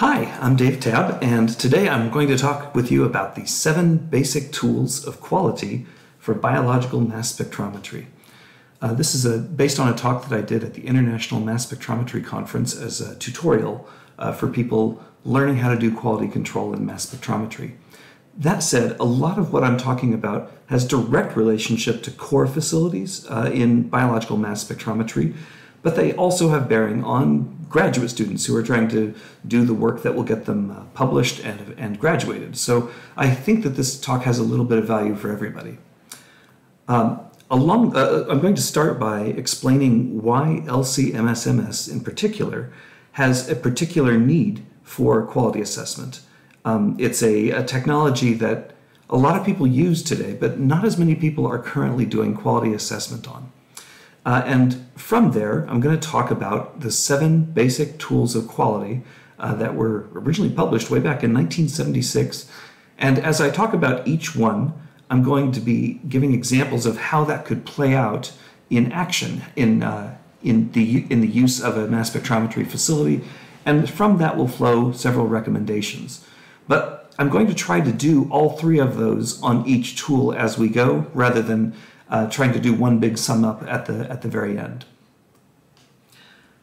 Hi, I'm Dave Tabb, and today I'm going to talk with you about the seven basic tools of quality for biological mass spectrometry. Uh, this is a, based on a talk that I did at the International Mass Spectrometry Conference as a tutorial uh, for people learning how to do quality control in mass spectrometry. That said, a lot of what I'm talking about has direct relationship to core facilities uh, in biological mass spectrometry, but they also have bearing on graduate students who are trying to do the work that will get them uh, published and, and graduated. So I think that this talk has a little bit of value for everybody. Um, along, uh, I'm going to start by explaining why LC-MSMS in particular has a particular need for quality assessment. Um, it's a, a technology that a lot of people use today, but not as many people are currently doing quality assessment on. Uh, and from there, I'm going to talk about the seven basic tools of quality uh, that were originally published way back in 1976. And as I talk about each one, I'm going to be giving examples of how that could play out in action in, uh, in, the, in the use of a mass spectrometry facility. And from that will flow several recommendations. But I'm going to try to do all three of those on each tool as we go rather than uh, trying to do one big sum up at the, at the very end.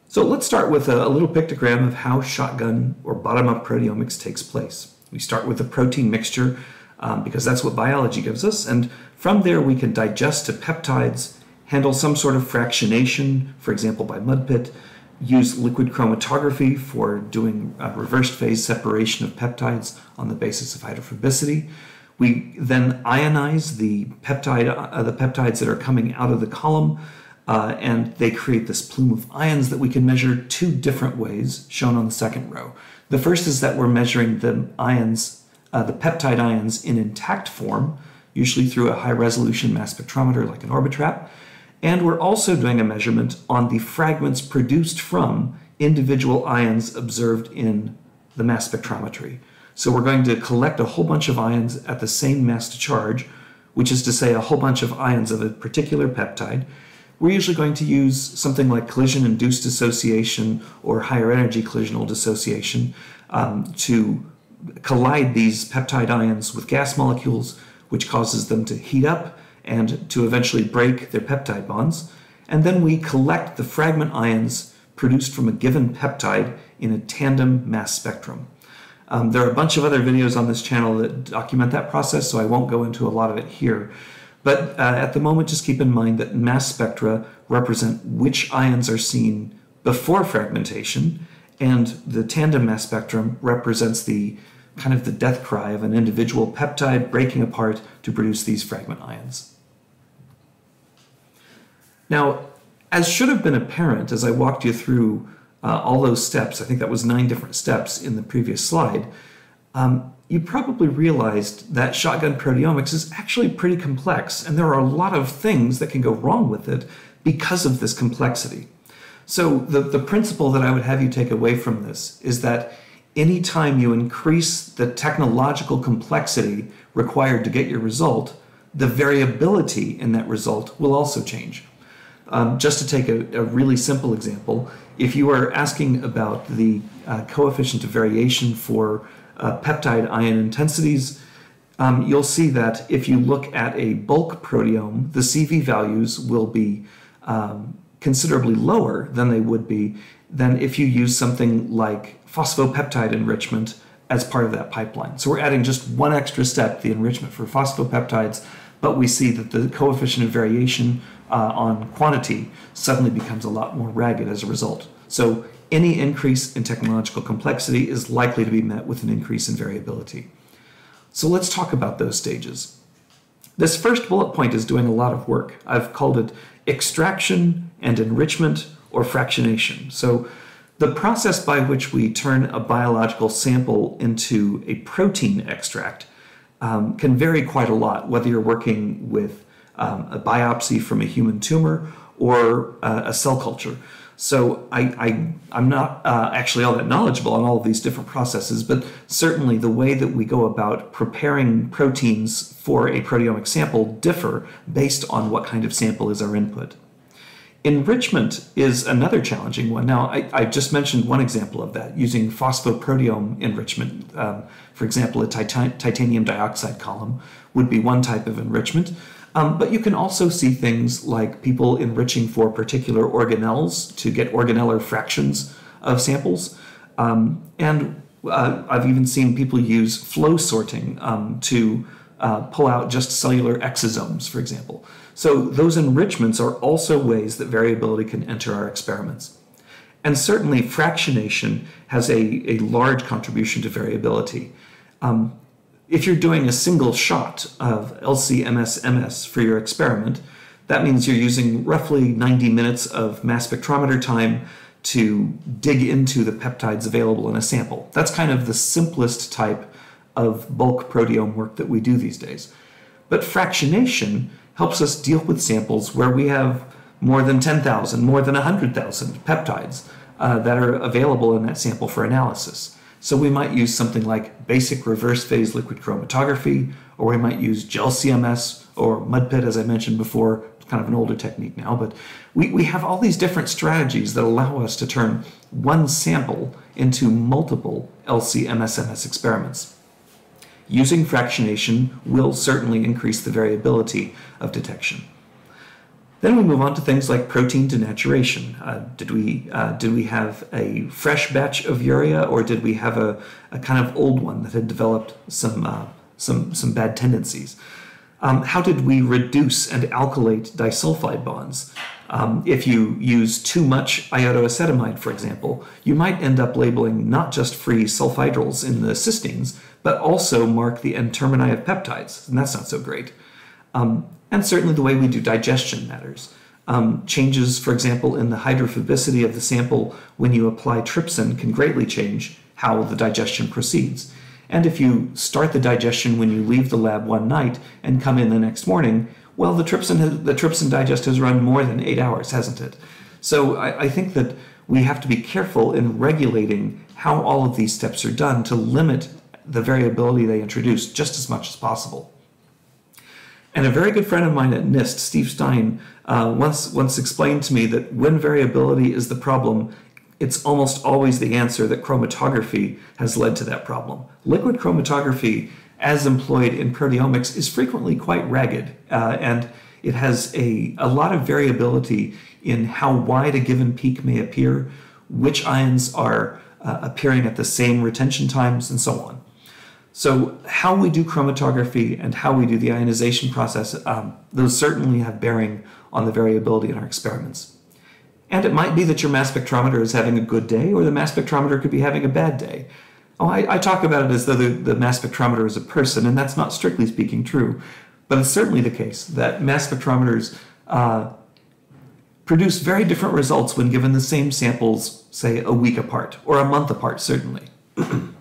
So let's start with a, a little pictogram of how shotgun or bottom-up proteomics takes place. We start with a protein mixture um, because that's what biology gives us, and from there we can digest to peptides, handle some sort of fractionation, for example by MudPIT, use liquid chromatography for doing reversed phase separation of peptides on the basis of hydrophobicity. We then ionize the peptide, uh, the peptides that are coming out of the column, uh, and they create this plume of ions that we can measure two different ways, shown on the second row. The first is that we're measuring the ions, uh, the peptide ions in intact form, usually through a high resolution mass spectrometer like an Orbitrap. And we're also doing a measurement on the fragments produced from individual ions observed in the mass spectrometry. So we're going to collect a whole bunch of ions at the same mass to charge, which is to say a whole bunch of ions of a particular peptide. We're usually going to use something like collision-induced dissociation or higher energy collisional dissociation um, to collide these peptide ions with gas molecules, which causes them to heat up and to eventually break their peptide bonds. And then we collect the fragment ions produced from a given peptide in a tandem mass spectrum. Um, there are a bunch of other videos on this channel that document that process, so I won't go into a lot of it here. But uh, at the moment, just keep in mind that mass spectra represent which ions are seen before fragmentation, and the tandem mass spectrum represents the kind of the death cry of an individual peptide breaking apart to produce these fragment ions. Now, as should have been apparent as I walked you through uh, all those steps, I think that was nine different steps in the previous slide, um, you probably realized that shotgun proteomics is actually pretty complex, and there are a lot of things that can go wrong with it because of this complexity. So, the, the principle that I would have you take away from this is that anytime you increase the technological complexity required to get your result, the variability in that result will also change. Um, just to take a, a, really simple example, if you are asking about the uh, coefficient of variation for uh, peptide ion intensities, um, you'll see that if you look at a bulk proteome, the CV values will be um, considerably lower than they would be than if you use something like phosphopeptide enrichment as part of that pipeline. So we're adding just one extra step, the enrichment for phosphopeptides, but we see that the coefficient of variation uh, on quantity suddenly becomes a lot more ragged as a result. So any increase in technological complexity is likely to be met with an increase in variability. So let's talk about those stages. This first bullet point is doing a lot of work. I've called it extraction and enrichment or fractionation. So the process by which we turn a biological sample into a protein extract um, can vary quite a lot, whether you're working with um, a biopsy from a human tumor or uh, a cell culture. So I, I, am not uh, actually all that knowledgeable on all of these different processes, but certainly the way that we go about preparing proteins for a proteomic sample differ based on what kind of sample is our input. Enrichment is another challenging one. Now, I, I, just mentioned one example of that using phosphoproteome enrichment. Um, for example, a titan- titanium dioxide column would be one type of enrichment. Um, but you can also see things like people enriching for particular organelles to get organellar fractions of samples. Um, and uh, I've even seen people use flow sorting um, to uh, pull out just cellular exosomes, for example. So those enrichments are also ways that variability can enter our experiments. And certainly fractionation has a, a large contribution to variability. Um, if you're doing a single shot of LC-MS-MS for your experiment, that means you're using roughly 90 minutes of mass spectrometer time to dig into the peptides available in a sample. That's kind of the simplest type of bulk proteome work that we do these days. But fractionation helps us deal with samples where we have more than 10,000, more than 100,000 peptides uh, that are available in that sample for analysis. So we might use something like basic reverse phase liquid chromatography, or we might use GeLC-MS or MUDPIT, as I mentioned before, kind of an older technique now, but we, we have all these different strategies that allow us to turn one sample into multiple LC-MS-MS experiments. Using fractionation will certainly increase the variability of detection. Then we move on to things like protein denaturation. Uh, did we uh, did we have a fresh batch of urea, or did we have a, a kind of old one that had developed some uh, some some bad tendencies? Um, how did we reduce and alkylate disulfide bonds? Um, if you use too much iodoacetamide, for example, you might end up labeling not just free sulfhydryls in the cysteines, but also mark the N termini of peptides, and that's not so great. Um, and certainly the way we do digestion matters. Um, changes, for example, in the hydrophobicity of the sample when you apply trypsin can greatly change how the digestion proceeds. And if you start the digestion when you leave the lab one night and come in the next morning, well, the trypsin, has, the trypsin digest has run more than eight hours, hasn't it? So I, I think that we have to be careful in regulating how all of these steps are done to limit the variability they introduce just as much as possible. And a very good friend of mine at NIST, Steve Stein, uh, once once explained to me that when variability is the problem, it's almost always the answer that chromatography has led to that problem. Liquid chromatography, as employed in proteomics, is frequently quite ragged, uh, and it has a, a lot of variability in how wide a given peak may appear, which ions are uh, appearing at the same retention times, and so on. So, how we do chromatography and how we do the ionization process, um, those certainly have bearing on the variability in our experiments. And it might be that your mass spectrometer is having a good day, or the mass spectrometer could be having a bad day. Oh, I, I talk about it as though the, the mass spectrometer is a person, and that's not strictly speaking true. But it's certainly the case that mass spectrometers uh, produce very different results when given the same samples, say, a week apart, or a month apart, certainly.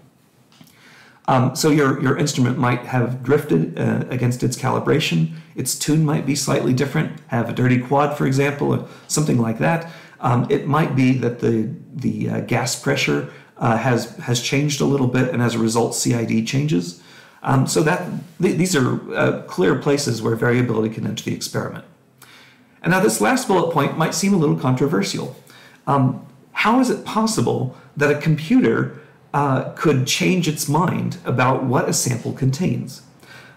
Um, so your, your instrument might have drifted uh, against its calibration. Its tune might be slightly different, have a dirty quad, for example, or something like that. Um, it might be that the, the uh, gas pressure uh, has, has changed a little bit, and as a result, CID changes. Um, so that th these are uh, clear places where variability can enter the experiment. And now this last bullet point might seem a little controversial. Um, how is it possible that a computer uh, could change its mind about what a sample contains.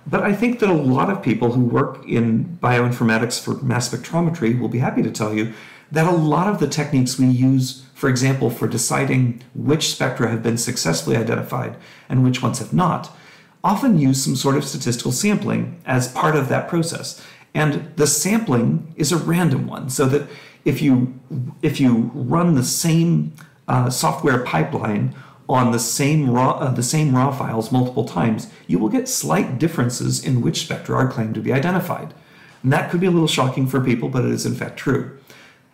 But I think that a lot of people who work in bioinformatics for mass spectrometry will be happy to tell you that a lot of the techniques we use, for example, for deciding which spectra have been successfully identified and which ones have not, often use some sort of statistical sampling as part of that process. And the sampling is a random one, so that if you if you run the same uh, software pipeline on the same raw uh, the same raw files multiple times, you will get slight differences in which spectra are claimed to be identified. And that could be a little shocking for people, but it is in fact true.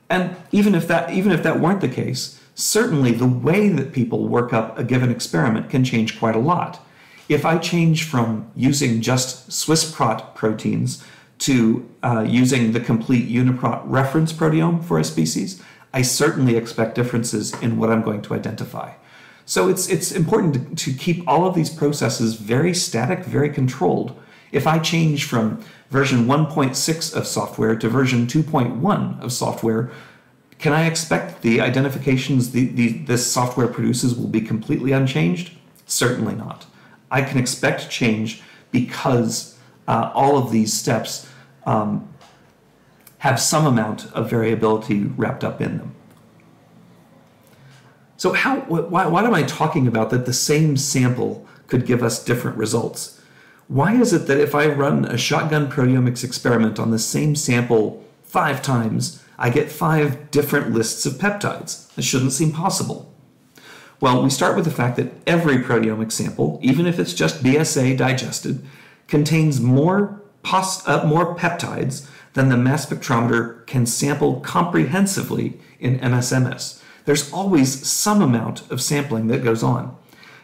And even if that even if that weren't the case, certainly the way that people work up a given experiment can change quite a lot. If I change from using just Swiss-Prot proteins to uh, using the complete UniProt reference proteome for a species, I certainly expect differences in what I'm going to identify. So it's, it's important to, keep all of these processes very static, very controlled, If I change from version 1.6 of software to version 2.1 of software, can I expect the identifications the, the, this software produces will be completely unchanged? Certainly not. I can expect change because uh, all of these steps um, have some amount of variability wrapped up in them. So how why, why am I talking about that the same sample could give us different results? Why is it that if I run a shotgun proteomics experiment on the same sample five times, I get five different lists of peptides? This shouldn't seem possible. Well, we start with the fact that every proteomic sample, even if it's just BSA digested, contains more, uh, more peptides than the mass spectrometer can sample comprehensively in MSMS there's always some amount of sampling that goes on.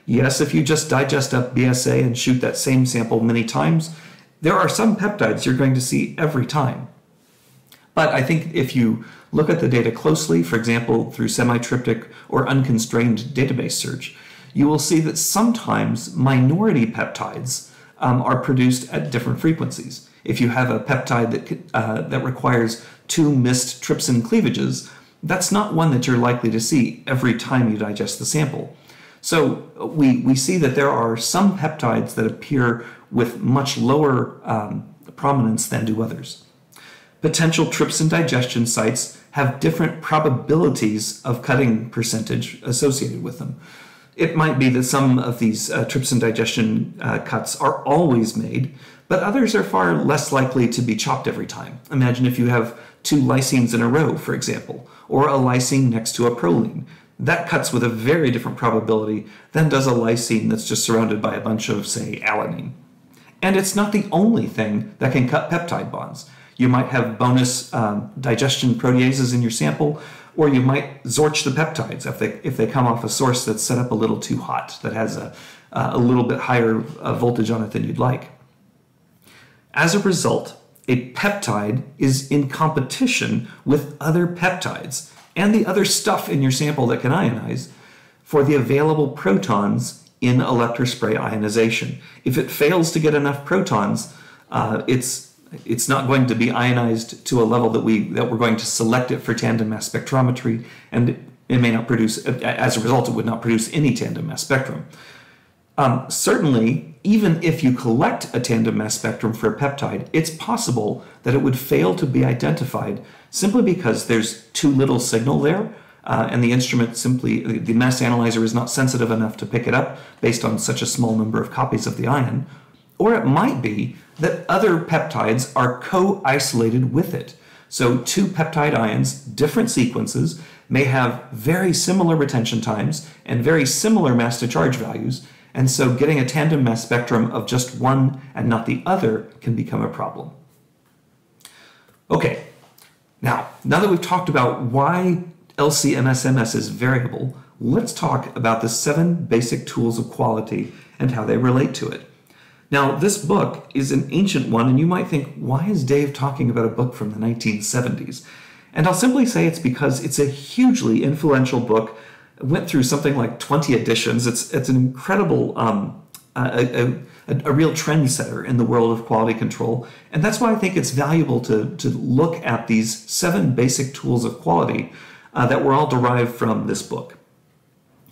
Yes, if you just digest up BSA and shoot that same sample many times, there are some peptides you're going to see every time. But I think if you look at the data closely, for example, through semi-tryptic or unconstrained database search, you will see that sometimes minority peptides um, are produced at different frequencies. If you have a peptide that, uh, that requires two missed trypsin cleavages, that's not one that you're likely to see every time you digest the sample. So we, we see that there are some peptides that appear with much lower um, prominence than do others. Potential trypsin digestion sites have different probabilities of cutting percentage associated with them. It might be that some of these uh, trypsin digestion uh, cuts are always made, but others are far less likely to be chopped every time. Imagine if you have two lysines in a row, for example, or a lysine next to a proline. That cuts with a very different probability than does a lysine that's just surrounded by a bunch of, say, alanine. And it's not the only thing that can cut peptide bonds. You might have bonus um, digestion proteases in your sample, or you might Zorch the peptides if they, if they come off a source that's set up a little too hot, that has a, a little bit higher uh, voltage on it than you'd like. As a result, a peptide is in competition with other peptides and the other stuff in your sample that can ionize for the available protons in electrospray ionization. If it fails to get enough protons, uh, it's it's not going to be ionized to a level that we that we're going to select it for tandem mass spectrometry, and it may not produce. As a result, it would not produce any tandem mass spectrum. Um, certainly, even if you collect a tandem mass spectrum for a peptide, it's possible that it would fail to be identified simply because there's too little signal there, uh, and the instrument simply, the mass analyzer is not sensitive enough to pick it up based on such a small number of copies of the ion. Or it might be that other peptides are co isolated with it. So, two peptide ions, different sequences, may have very similar retention times and very similar mass to charge values and so getting a tandem mass spectrum of just one and not the other can become a problem. Okay, now, now that we've talked about why LC-MSMS is variable, let's talk about the seven basic tools of quality and how they relate to it. Now, this book is an ancient one, and you might think, why is Dave talking about a book from the 1970s? And I'll simply say it's because it's a hugely influential book went through something like 20 editions. It's it's an incredible um, a, a, a, real trendsetter in the world of quality control, and that's why I think it's valuable to to look at these seven basic tools of quality uh, that were all derived from this book.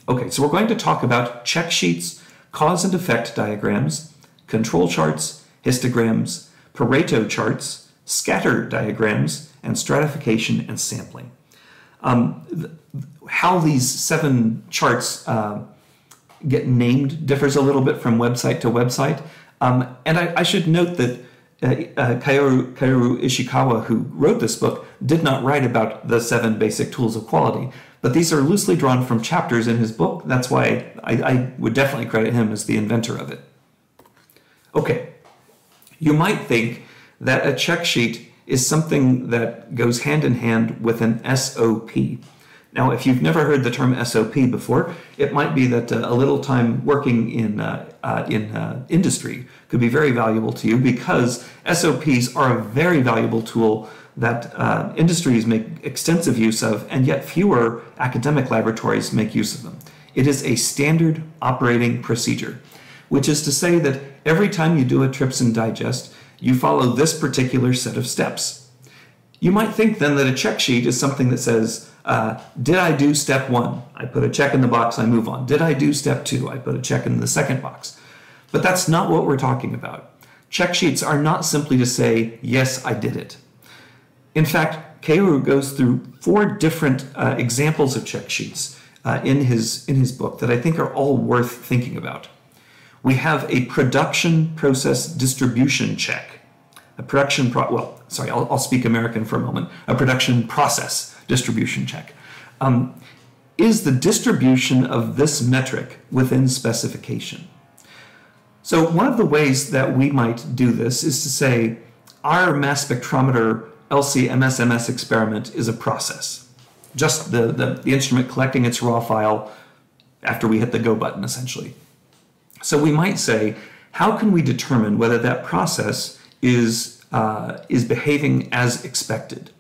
Okay, so we're going to talk about check sheets, cause and effect diagrams, control charts, histograms, Pareto charts, scatter diagrams, and stratification and sampling. Um, how these seven charts uh, get named differs a little bit from website to website. Um, and I, I, should note that uh, uh, Kaoru, Ishikawa, who wrote this book, did not write about the seven basic tools of quality. But these are loosely drawn from chapters in his book. That's why I, I would definitely credit him as the inventor of it. Okay, you might think that a check sheet is something that goes hand in hand with an SOP. Now, if you've never heard the term SOP before, it might be that uh, a little time working in, uh, uh, in uh, industry could be very valuable to you because SOPs are a very valuable tool that uh, industries make extensive use of, and yet fewer academic laboratories make use of them. It is a standard operating procedure. which is to say that every time you do a trypsin digest, you follow this particular set of steps. You might think then that a check sheet is something that says, uh, Did I do step one? I put a check in the box, I move on. Did I do step two? I put a check in the second box. But that's not what we're talking about. Check sheets are not simply to say, Yes, I did it. In fact, Kaoru goes through four different uh, examples of check sheets uh, in, his, in his book that I think are all worth thinking about. We have a production process distribution check. A production, pro- well, sorry, I'll, I'll, speak American for a moment. A production process distribution check. Um, is the distribution of this metric within specification? So one of the ways that we might do this is to say our mass spectrometer LC-MS-MS experiment is a process. Just the, the, the instrument collecting its raw file after we hit the go button, essentially. So we might say, how can we determine whether that process is, uh, is behaving as expected?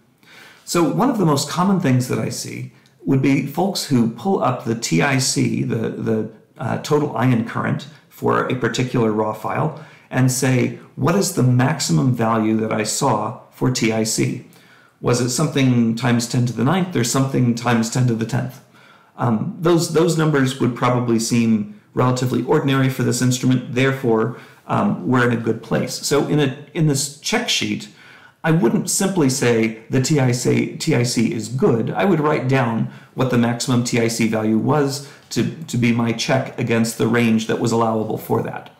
So one of the most common things that I see would be folks who pull up the TIC, the, the uh, total ion current for a particular raw file, and say, what is the maximum value that I saw for TIC? Was it something times 10 to the ninth or something times 10 to the 10th? Um, those, those numbers would probably seem relatively ordinary for this instrument, therefore um, we're in a good place. So in, a, in this check sheet, I wouldn't simply say the TIC, TIC is good. I would write down what the maximum TIC value was to, to be my check against the range that was allowable for that.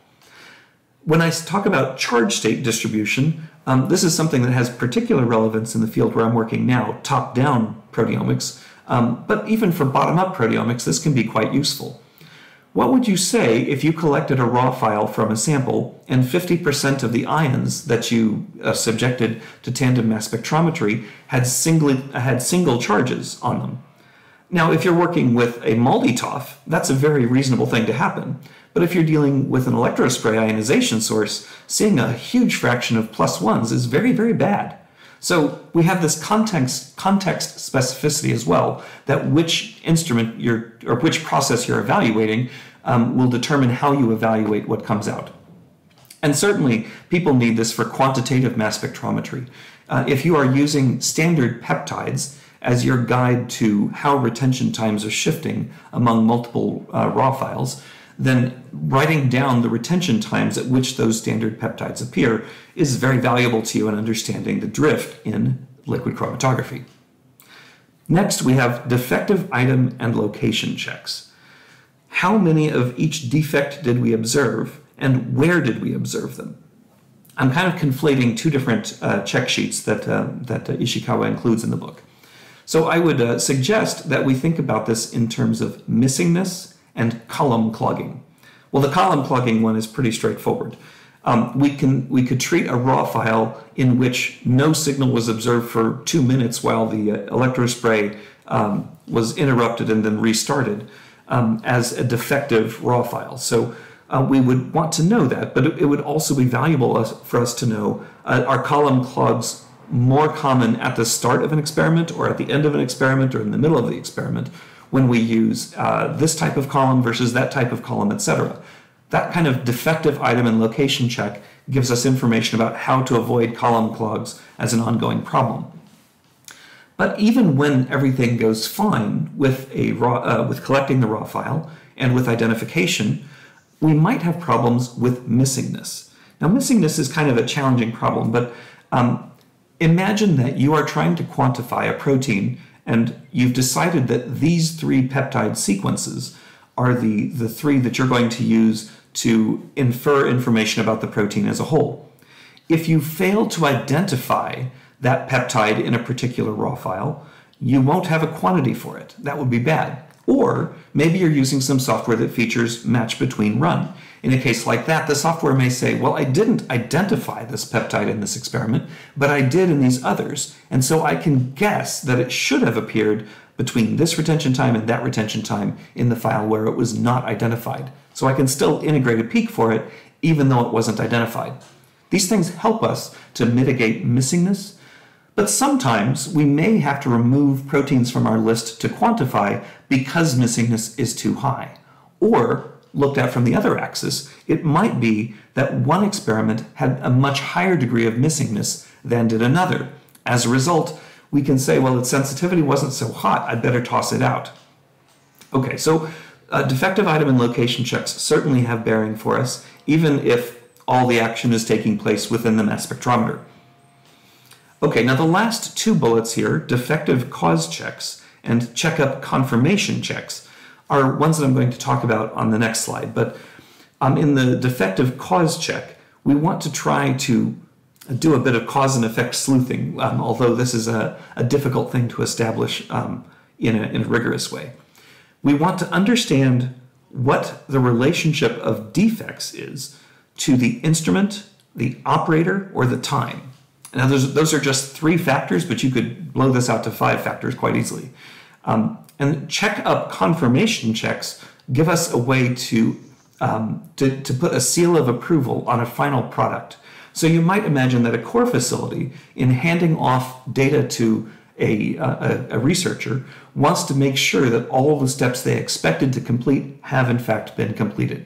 When I talk about charge state distribution, um, this is something that has particular relevance in the field where I'm working now, top-down proteomics. Um, but even for bottom-up proteomics, this can be quite useful. What would you say if you collected a raw file from a sample and 50% of the ions that you uh, subjected to tandem mass spectrometry had, singly, had single charges on them? Now, if you're working with a MALDI-TOF, that's a very reasonable thing to happen. But if you're dealing with an electrospray ionization source, seeing a huge fraction of plus ones is very, very bad. So we have this context, context specificity as well, that which instrument you're, or which process you're evaluating um, will determine how you evaluate what comes out. And certainly, people need this for quantitative mass spectrometry. Uh, if you are using standard peptides as your guide to how retention times are shifting among multiple uh, raw files, then writing down the retention times at which those standard peptides appear is very valuable to you in understanding the drift in liquid chromatography. Next, we have defective item and location checks. How many of each defect did we observe, and where did we observe them? I'm kind of conflating two different uh, check sheets that, uh, that uh, Ishikawa includes in the book. So I would uh, suggest that we think about this in terms of missingness and column clogging. Well, the column clogging one is pretty straightforward. Um, we can we could treat a raw file in which no signal was observed for two minutes while the uh, electrospray um, was interrupted and then restarted um, as a defective raw file. So uh, we would want to know that, but it, would also be valuable for us to know uh, are column clogs more common at the start of an experiment or at the end of an experiment or in the middle of the experiment when we use uh, this type of column versus that type of column, etc. That kind of defective item and location check gives us information about how to avoid column clogs as an ongoing problem. But even when everything goes fine with, a raw, uh, with collecting the raw file and with identification, we might have problems with missingness. Now, missingness is kind of a challenging problem, but um, imagine that you are trying to quantify a protein and you've decided that these three peptide sequences are the, the three that you're going to use to infer information about the protein as a whole. If you fail to identify that peptide in a particular raw file, you won't have a quantity for it. That would be bad. Or maybe you're using some software that features match between run. In a case like that, the software may say, well, I didn't identify this peptide in this experiment, but I did in these others. And so I can guess that it should have appeared between this retention time and that retention time in the file where it was not identified. So I can still integrate a peak for it, even though it wasn't identified. These things help us to mitigate missingness, but sometimes we may have to remove proteins from our list to quantify because missingness is too high. Or looked at from the other axis, it might be that one experiment had a much higher degree of missingness than did another. As a result, we can say, well, its sensitivity wasn't so hot, I'd better toss it out. Okay, so uh, defective item and location checks certainly have bearing for us, even if all the action is taking place within the mass spectrometer. Okay, now the last two bullets here, defective cause checks and checkup confirmation checks, are ones that I'm going to talk about on the next slide. But um, in the defective cause check, we want to try to do a bit of cause and effect sleuthing, um, although this is a, a, difficult thing to establish um, in, a, in a rigorous way. We want to understand what the relationship of defects is to the instrument, the operator, or the time. Now, those, are just three factors, but you could blow this out to five factors quite easily. Um, and check-up confirmation checks give us a way to, um, to, to put a seal of approval on a final product. So you might imagine that a core facility, in handing off data to a, a, a, researcher, wants to make sure that all the steps they expected to complete have in fact been completed.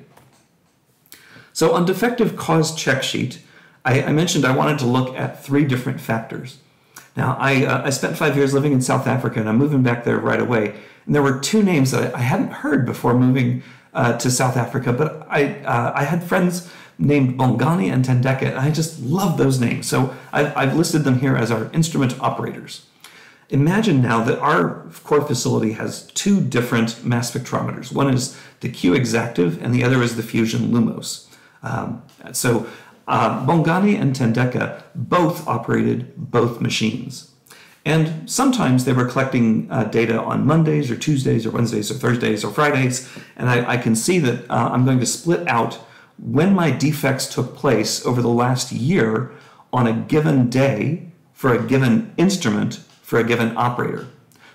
So on defective cause check sheet, I, I mentioned I wanted to look at three different factors. Now, I, uh, I spent five years living in South Africa and I'm moving back there right away. And there were two names that I hadn't heard before moving uh, to South Africa, but I, uh, I had friends named Bongani and Tendeka, and I just love those names. So I've, I've listed them here as our instrument operators. Imagine now that our core facility has two different mass spectrometers. One is the Q Exactive, and the other is the Fusion Lumos. Um, so uh, Bongani and Tendeka both operated both machines. And sometimes they were collecting uh, data on Mondays or Tuesdays or Wednesdays or Thursdays or Fridays. And I, I can see that uh, I'm going to split out when my defects took place over the last year on a given day for a given instrument for a given operator.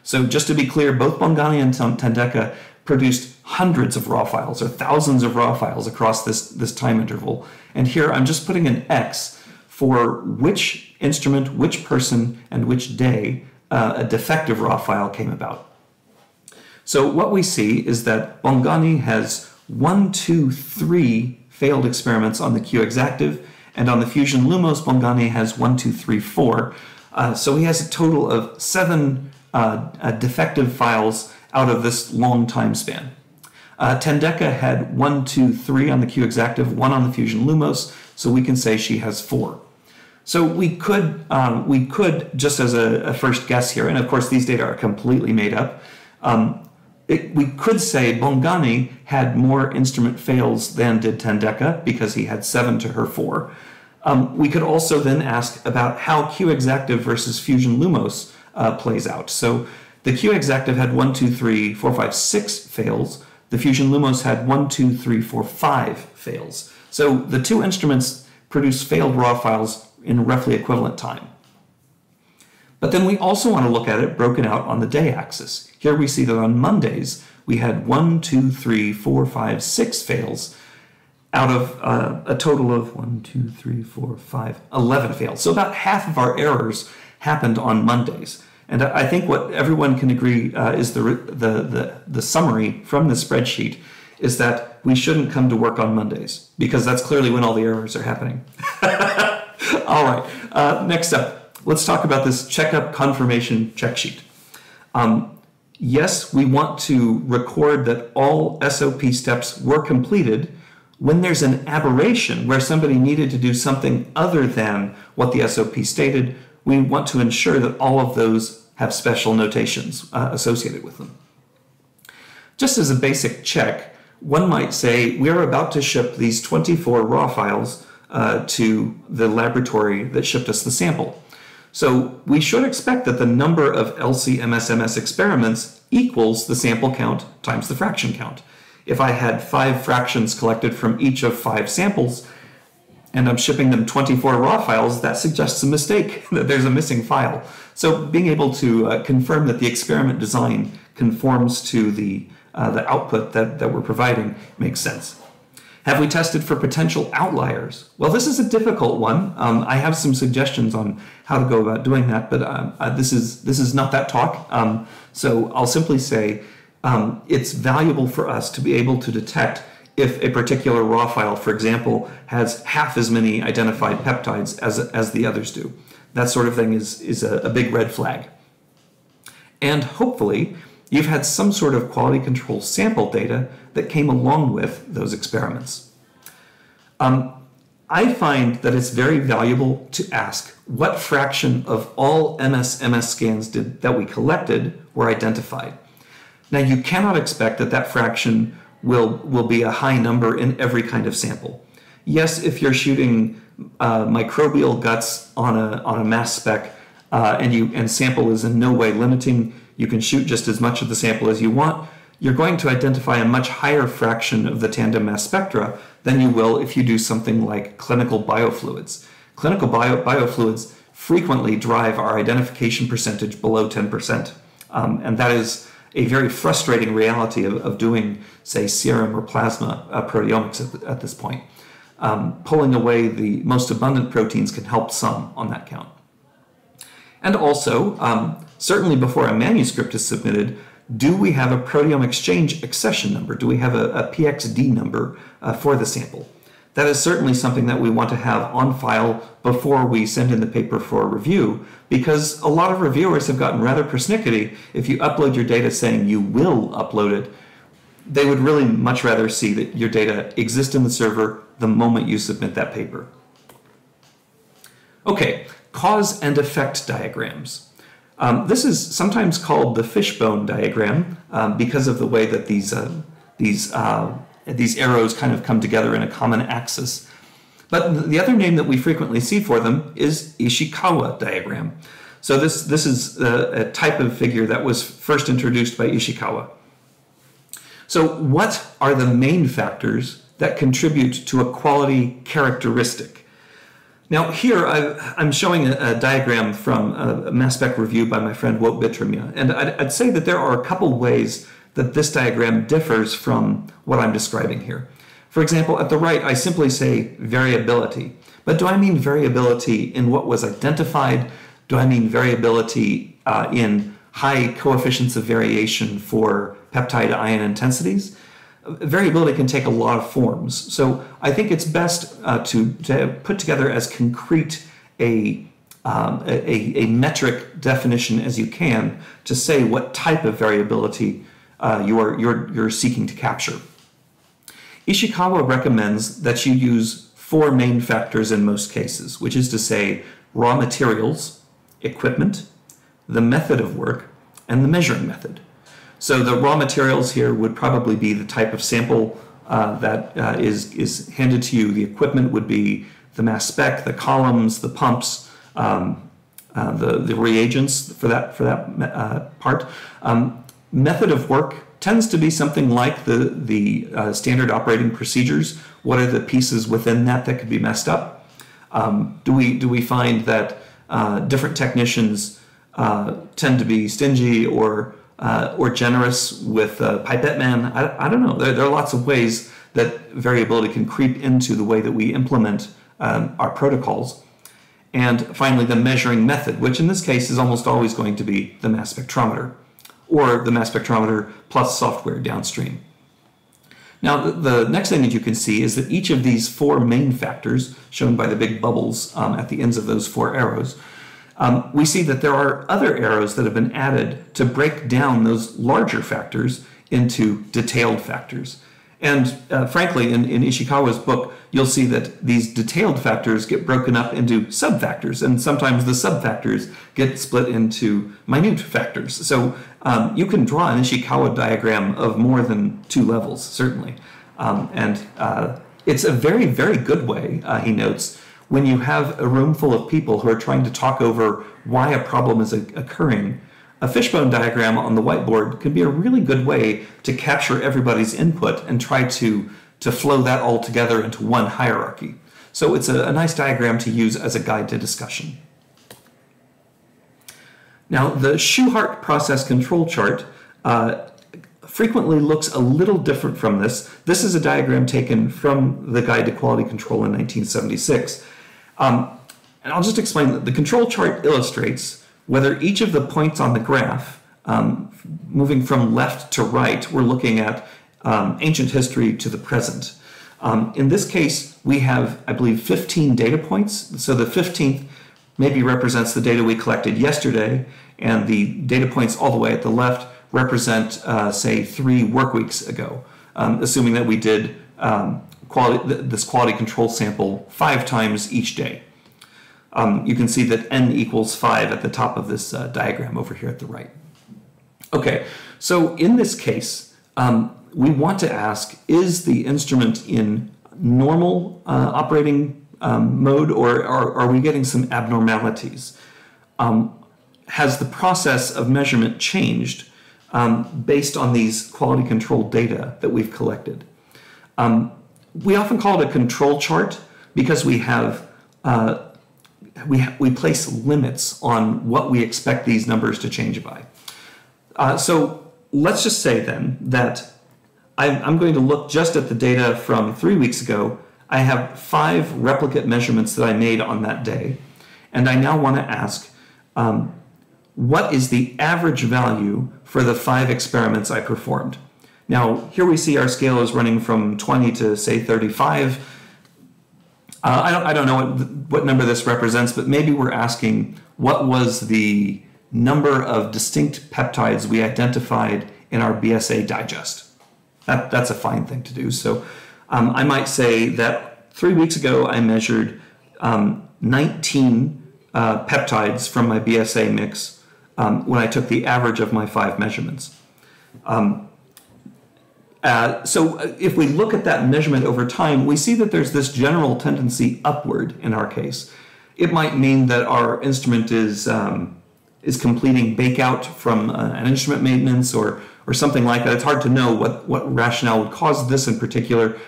So just to be clear, both Bongani and Tendeka produced hundreds of raw files or thousands of raw files across this, this time interval. And here I'm just putting an X for which instrument, which person, and which day uh, a defective raw file came about. So what we see is that Bongani has one, two, three failed experiments on the Q Exactive, and on the Fusion Lumos, Bongani has one, two, three, four. Uh, so he has a total of seven uh, uh, defective files out of this long time span. Uh, Tendeka had one, two, three on the Q Exactive, one on the Fusion Lumos, so we can say she has four. So we could, um, we could just as a, a, first guess here, and of course these data are completely made up, um, it, we could say Bongani had more instrument fails than did Tendeka because he had seven to her four. Um, we could also then ask about how Q Exactive versus Fusion Lumos uh, plays out. So the Q Exactive had one, two, three, four, five, six fails. The Fusion Lumos had one, two, three, four, five fails. So the two instruments produce failed raw files in roughly equivalent time. But then we also want to look at it broken out on the day axis. Here we see that on Mondays, we had one, two, three, four, five, six fails out of uh, a total of one, two, three, four, five, 11 fails. So about half of our errors happened on Mondays. And I think what everyone can agree uh, is the, the, the, the summary from the spreadsheet is that we shouldn't come to work on Mondays because that's clearly when all the errors are happening. all right, uh, next up, let's talk about this checkup confirmation check sheet. Um, yes, we want to record that all SOP steps were completed when there's an aberration where somebody needed to do something other than what the SOP stated, we want to ensure that all of those have special notations uh, associated with them. Just as a basic check, one might say we are about to ship these 24 raw files uh, to the laboratory that shipped us the sample. So we should expect that the number of LC-MSMS experiments equals the sample count times the fraction count. If I had five fractions collected from each of five samples, and I'm shipping them 24 raw files, that suggests a mistake, that there's a missing file. So being able to uh, confirm that the experiment design conforms to the, uh, the output that, that we're providing makes sense. Have we tested for potential outliers? Well, this is a difficult one. Um, I have some suggestions on how to go about doing that, but um, uh, this is this is not that talk. Um, so I'll simply say um, it's valuable for us to be able to detect if a particular raw file, for example, has half as many identified peptides as, as the others do. That sort of thing is, is a, a big red flag. And hopefully, you've had some sort of quality control sample data that came along with those experiments. Um, I find that it's very valuable to ask what fraction of all MS-MS scans did, that we collected were identified. Now, you cannot expect that that fraction will, will be a high number in every kind of sample. Yes, if you're shooting uh, microbial guts on a, on a mass spec uh, and, you, and sample is in no way limiting, you can shoot just as much of the sample as you want, you're going to identify a much higher fraction of the tandem mass spectra than you will if you do something like clinical biofluids. Clinical bio, biofluids frequently drive our identification percentage below 10%. Um, and that is a very frustrating reality of, of doing, say, serum or plasma uh, proteomics at, at, this point. Um, pulling away the most abundant proteins can help some on that count. And also, um, certainly before a manuscript is submitted, do we have a ProteomeXchange accession number? Do we have a, a PXD number uh, for the sample? That is certainly something that we want to have on file before we send in the paper for review, because a lot of reviewers have gotten rather persnickety if you upload your data saying you will upload it. They would really much rather see that your data exist in the server the moment you submit that paper. Okay, cause and effect diagrams. Um, this is sometimes called the fishbone diagram um, because of the way that these, uh, these, uh, these arrows kind of come together in a common axis. But the other name that we frequently see for them is Ishikawa diagram. So this, this is a, a type of figure that was first introduced by Ishikawa. So what are the main factors that contribute to a quality characteristic? Now here I, am showing a, a, diagram from a, mass spec review by my friend Wout Bittremieux, and I'd, I'd, say that there are a couple ways that this diagram differs from what I'm describing here. For example, at the right, I simply say variability. But do I mean variability in what was identified? Do I mean variability uh, in high coefficients of variation for peptide ion intensities? variability can take a lot of forms. So I think it's best uh, to, to put together as concrete a, um, a, a, metric definition as you can to say what type of variability uh, you're, you're, you're seeking to capture. Ishikawa recommends that you use four main factors in most cases, which is to say raw materials, equipment, the method of work, and the measuring method. So the raw materials here would probably be the type of sample uh, that uh, is is handed to you. The equipment would be the mass spec, the columns, the pumps, um, uh, the the reagents for that for that uh, part. Um, method of work tends to be something like the the uh, standard operating procedures. What are the pieces within that that could be messed up? Um, do we do we find that uh, different technicians tend to be stingy or uh, or generous with uh, Pipetman. I, I don't know. There, there, are lots of ways that variability can creep into the way that we implement um, our protocols. And finally, the measuring method, which in this case is almost always going to be the mass spectrometer or the mass spectrometer plus software downstream. Now, the, next thing that you can see is that each of these four main factors, shown by the big bubbles um, at the ends of those four arrows, um, we see that there are other arrows that have been added to break down those larger factors into detailed factors. And uh, frankly, in, in Ishikawa's book, you'll see that these detailed factors get broken up into subfactors, and sometimes the subfactors get split into minute factors. So um, you can draw an Ishikawa diagram of more than two levels, certainly. Um, and uh, it's a very, very good way, uh, he notes, when you have a room full of people who are trying to talk over why a problem is occurring, a fishbone diagram on the whiteboard can be a really good way to capture everybody's input and try to, to flow that all together into one hierarchy. So it's a, a nice diagram to use as a guide to discussion. Now, the Shewhart process control chart uh, frequently looks a little different from this. This is a diagram taken from the Guide to Quality Control in 1976. Um, and I'll just explain that the control chart illustrates whether each of the points on the graph, um, moving from left to right, we're looking at um, ancient history to the present. Um, in this case, we have, I believe, 15 data points. So the 15th maybe represents the data we collected yesterday, and the data points all the way at the left represent, uh, say, three work weeks ago, um, assuming that we did um, quality, this quality control sample five times each day. Um, you can see that n equals 5 at the top of this uh, diagram over here at the right. Okay, so in this case, um, we want to ask, is the instrument in normal uh, operating um, mode or, or, are we getting some abnormalities? Um, has the process of measurement changed um, based on these quality control data that we've collected? Um, we often call it a control chart because we have uh, we, ha- we place limits on what we expect these numbers to change by. Uh, so let's just say then that I'm, I'm going to look just at the data from three weeks ago. I have five replicate measurements that I made on that day. And I now want to ask um, what is the average value for the five experiments I performed? Now, here we see our scale is running from 20 to, say, 35 uh, I don't I don't know what what number this represents, but maybe we're asking what was the number of distinct peptides we identified in our BSA digest. That that's a fine thing to do. So um, I might say that three weeks ago I measured um, 19 uh, peptides from my BSA mix um, when I took the average of my five measurements. Um, uh, so uh, if we look at that measurement over time, we see that there's this general tendency upward in our case. It might mean that our instrument is um, is completing bakeout from uh, an instrument maintenance or or something like that. It's hard to know what, what rationale would cause this in particular.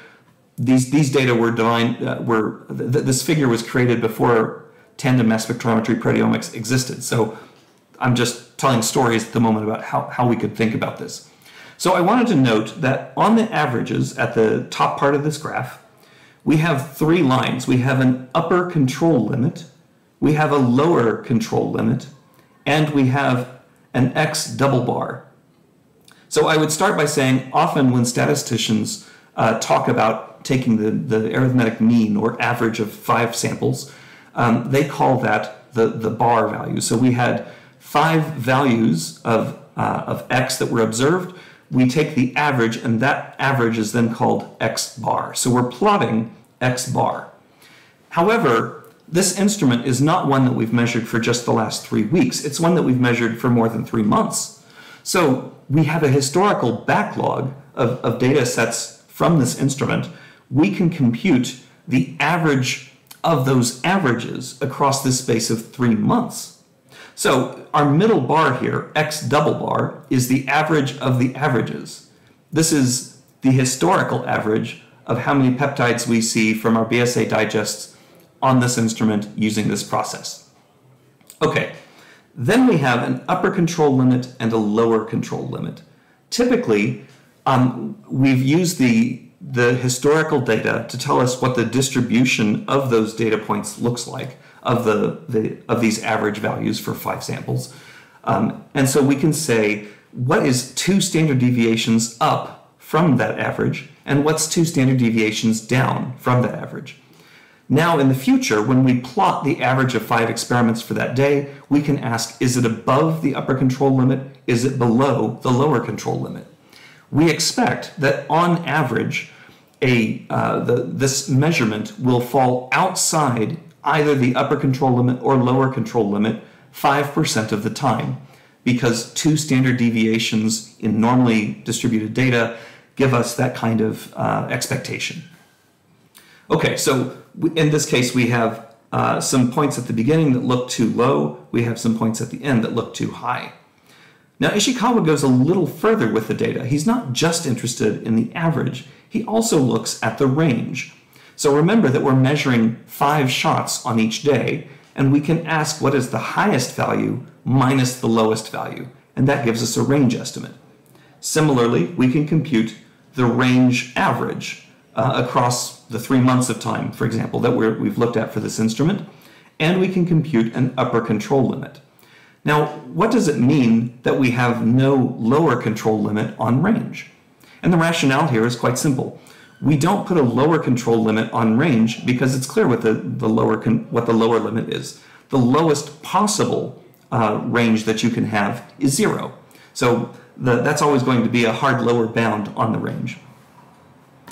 These these data were divine uh, were th- this figure was created before tandem mass spectrometry proteomics existed. So I'm just telling stories at the moment about how, how we could think about this. So I wanted to note that on the averages at the top part of this graph, we have three lines. We have an upper control limit, we have a lower control limit, and we have an X double bar. So I would start by saying often when statisticians uh, talk about taking the, the arithmetic mean or average of five samples, um, they call that the, the bar value. So we had five values of, uh, of X that were observed, we take the average, and that average is then called x bar. So we're plotting x bar. However, this instrument is not one that we've measured for just the last three weeks. It's one that we've measured for more than three months. So we have a historical backlog of, of data sets from this instrument. We can compute the average of those averages across this space of three months. So our middle bar here, x double bar, is the average of the averages. This is the historical average of how many peptides we see from our BSA digests on this instrument using this process. Okay, then we have an upper control limit and a lower control limit. Typically, um, we've used the, the historical data to tell us what the distribution of those data points looks like of the, the of these average values for five samples. Um, and so we can say what is two standard deviations up from that average and what's two standard deviations down from that average. Now, in the future, when we plot the average of five experiments for that day, we can ask is it above the upper control limit? Is it below the lower control limit? We expect that on average, a, uh, the, this measurement will fall outside either the upper control limit or lower control limit 5% of the time because two standard deviations in normally distributed data give us that kind of uh, expectation. Okay, so in this case, we have uh, some points at the beginning that look too low. We have some points at the end that look too high. Now, Ishikawa goes a little further with the data. He's not just interested in the average, he also looks at the range. So remember that we're measuring five shots on each day, and we can ask what is the highest value minus the lowest value, and that gives us a range estimate. Similarly, we can compute the range average uh, across the three months of time, for example, that we have looked at for this instrument, and we can compute an upper control limit. Now, what does it mean that we have no lower control limit on range? And the rationale here is quite simple. We don't put a lower control limit on range because it's clear what the, the lower what the lower limit is. The lowest possible uh, range that you can have is zero. So the, that's always going to be a hard lower bound on the range.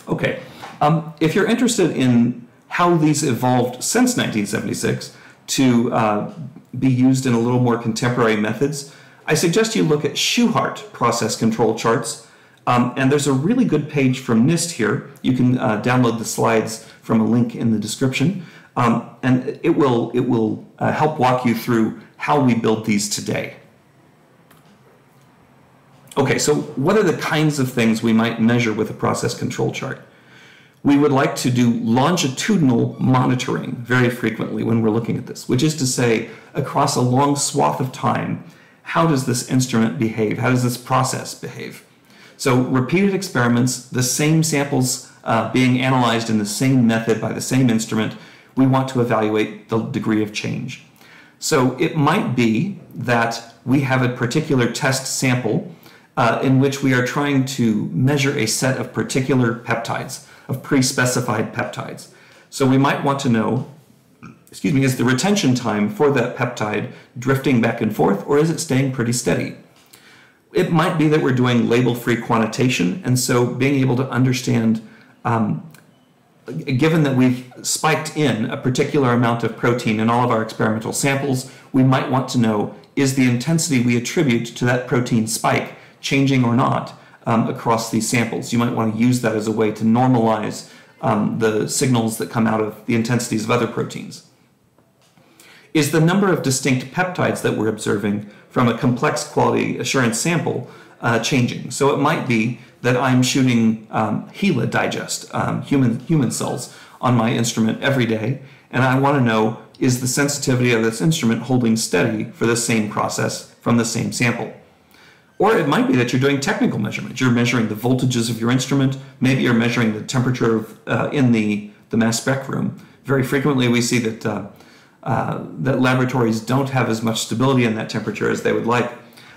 Okay, um, if you're interested in how these evolved since 1976 to uh, be used in a little more contemporary methods, I suggest you look at Shewhart process control charts. Um, and there's a really good page from NIST here. You can uh, download the slides from a link in the description. Um, and it will, it will uh, help walk you through how we build these today. Okay, so what are the kinds of things we might measure with a process control chart? We would like to do longitudinal monitoring very frequently when we're looking at this, which is to say, across a long swath of time, how does this instrument behave? How does this process behave? So repeated experiments, the same samples uh, being analyzed in the same method by the same instrument, we want to evaluate the degree of change. So it might be that we have a particular test sample uh, in which we are trying to measure a set of particular peptides, of pre-specified peptides. So we might want to know, excuse me, is the retention time for that peptide drifting back and forth or is it staying pretty steady? It might be that we're doing label-free quantitation and so being able to understand um, given that we've spiked in a particular amount of protein in all of our experimental samples, we might want to know is the intensity we attribute to that protein spike changing or not um, across these samples. You might want to use that as a way to normalize um, the signals that come out of the intensities of other proteins. Is the number of distinct peptides that we're observing from a complex quality assurance sample uh, changing? So it might be that I'm shooting um, HeLa digest, um, human, human cells, on my instrument every day, and I want to know is the sensitivity of this instrument holding steady for the same process from the same sample? Or it might be that you're doing technical measurements. You're measuring the voltages of your instrument. Maybe you're measuring the temperature of, uh, in the, the mass spec room. Very frequently, we see that, uh, uh, that laboratories don't have as much stability in that temperature as they would like.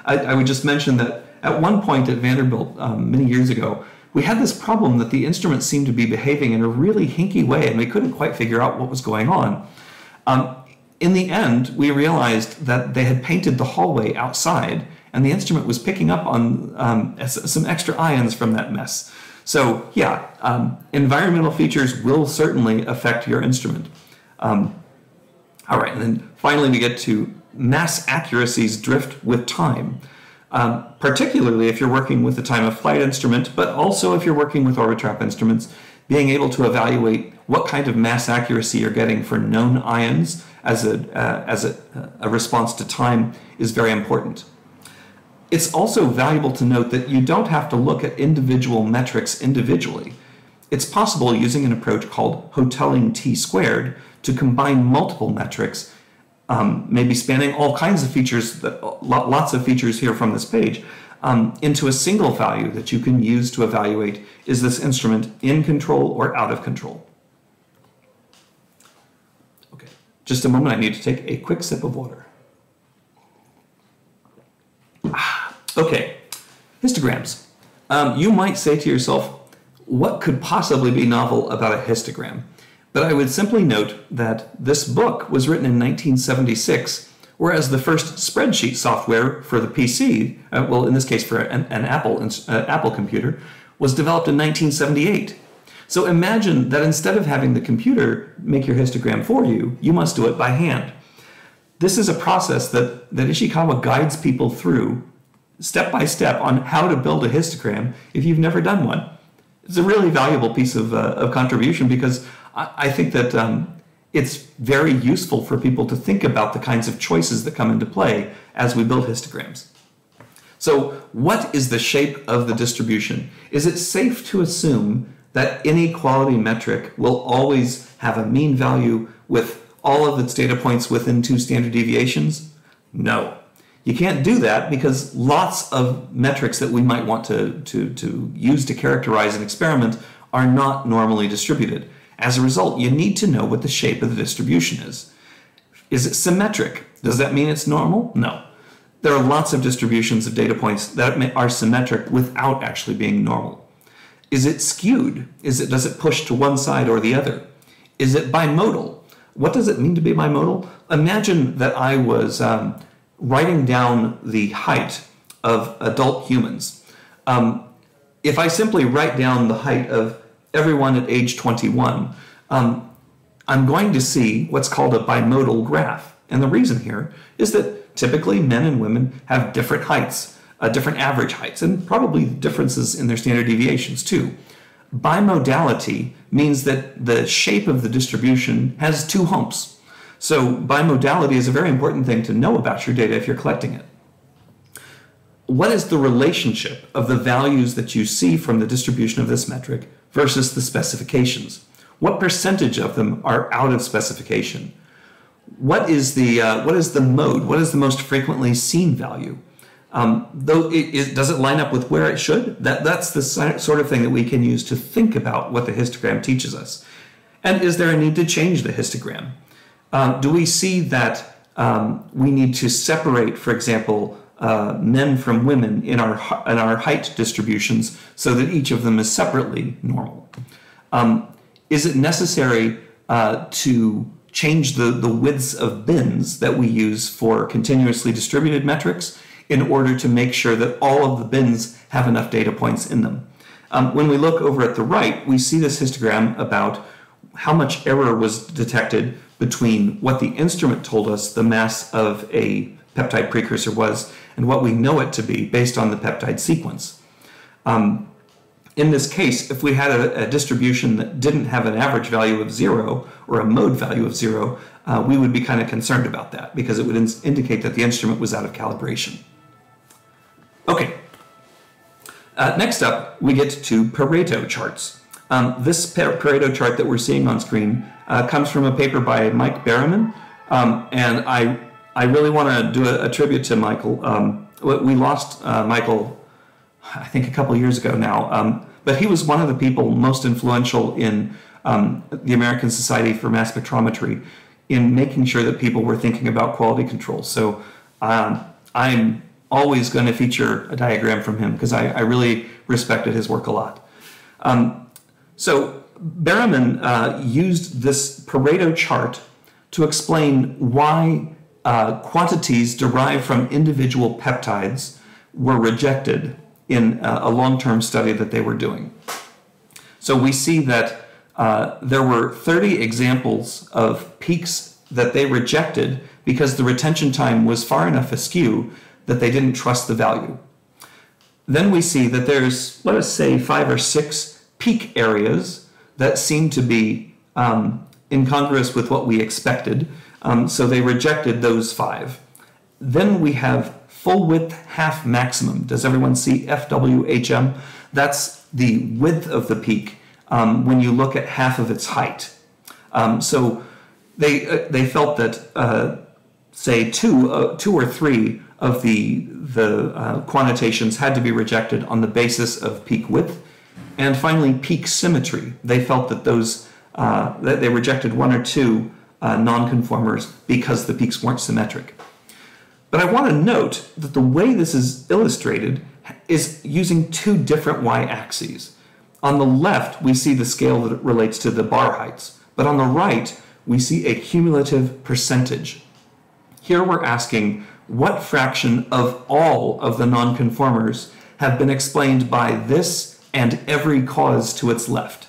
I, I would just mention that at one point at Vanderbilt, um, many years ago, we had this problem that the instruments seemed to be behaving in a really hinky way, and we couldn't quite figure out what was going on. Um, in the end, we realized that they had painted the hallway outside and the instrument was picking up on um, some extra ions from that mess. So yeah, um, environmental features will certainly affect your instrument. Um, all right, and then finally we get to mass accuracies drift with time. Um, particularly if you're working with a time of flight instrument, but also if you're working with Orbitrap instruments, being able to evaluate what kind of mass accuracy you're getting for known ions as a, uh, as a, a response to time is very important. It's also valuable to note that you don't have to look at individual metrics individually. It's possible using an approach called Hotelling t squared to combine multiple metrics, um, maybe spanning all kinds of features, that, lots of features here from this page, um, into a single value that you can use to evaluate is this instrument in control or out of control. Okay, just a moment, I need to take a quick sip of water. Okay, histograms. Um, you might say to yourself, what could possibly be novel about a histogram? But I would simply note that this book was written in 1976, whereas the first spreadsheet software for the PC, uh, well, in this case for an, an Apple, uh, Apple computer, was developed in 1978. So imagine that instead of having the computer make your histogram for you, you must do it by hand. This is a process that, that Ishikawa guides people through step by step on how to build a histogram if you've never done one. It's a really valuable piece of, uh, of contribution because I, I think that um, it's very useful for people to think about the kinds of choices that come into play as we build histograms. So, what is the shape of the distribution? Is it safe to assume that any quality metric will always have a mean value with all of its data points within two standard deviations? No. You can't do that because lots of metrics that we might want to, to, to use to characterize an experiment are not normally distributed. As a result, you need to know what the shape of the distribution is. Is it symmetric? Does that mean it's normal? No. There are lots of distributions of data points that are symmetric without actually being normal. Is it skewed? Is it does it push to one side or the other? Is it bimodal? What does it mean to be bimodal? Imagine that I was um, writing down the height of adult humans. Um, if I simply write down the height of everyone at age 21, um, I'm going to see what's called a bimodal graph. And the reason here is that typically men and women have different heights, uh, different average heights, and probably differences in their standard deviations too. Bimodality means that the shape of the distribution has two humps. So bimodality is a very important thing to know about your data if you're collecting it. What is the relationship of the values that you see from the distribution of this metric versus the specifications? What percentage of them are out of specification? What is the, uh, what is the mode? What is the most frequently seen value? Um, though it, it, does it line up with where it should? That, that's the sort of thing that we can use to think about what the histogram teaches us. And is there a need to change the histogram? Um, do we see that um, we need to separate, for example, uh, men from women in our in our height distributions so that each of them is separately normal? Um, is it necessary uh, to change the, the widths of bins that we use for continuously distributed metrics? in order to make sure that all of the bins have enough data points in them. Um, when we look over at the right, we see this histogram about how much error was detected between what the instrument told us the mass of a peptide precursor was and what we know it to be based on the peptide sequence. Um, in this case, if we had a, a, distribution that didn't have an average value of zero or a mode value of zero, uh, we would be kind of concerned about that because it would in indicate that the instrument was out of calibration. Okay. Uh, next up, we get to Pareto charts. Um, this Pareto chart that we're seeing on screen uh, comes from a paper by Mike Bereman, um, and I I really want to do a, a, tribute to Michael. Um, we lost uh, Michael, I think, a couple years ago now, um, but he was one of the people most influential in um, the American Society for Mass Spectrometry in making sure that people were thinking about quality control. So um, I'm always going to feature a diagram from him because I, I, really respected his work a lot. Um, so Bereman uh, used this Pareto chart to explain why uh, quantities derived from individual peptides were rejected in a, a long-term study that they were doing. So we see that uh, there were 30 examples of peaks that they rejected because the retention time was far enough askew that they didn't trust the value. Then we see that there's, let us say, five or six peak areas that seemed to be um, incongruous with what we expected. Um, so they rejected those five. Then we have full width half maximum. Does everyone see FWHM? That's the width of the peak um, when you look at half of its height. Um, so they, uh, they felt that, uh, say, two, uh, two or three of the, the uh, quantitations had to be rejected on the basis of peak width. And finally, peak symmetry. They felt that those uh, that they rejected one or two uh, nonconformers because the peaks weren't symmetric. But I want to note that the way this is illustrated is using two different y-axes. On the left, we see the scale that relates to the bar heights, but on the right, we see a cumulative percentage. Here we're asking what fraction of all of the nonconformers have been explained by this and every cause to its left.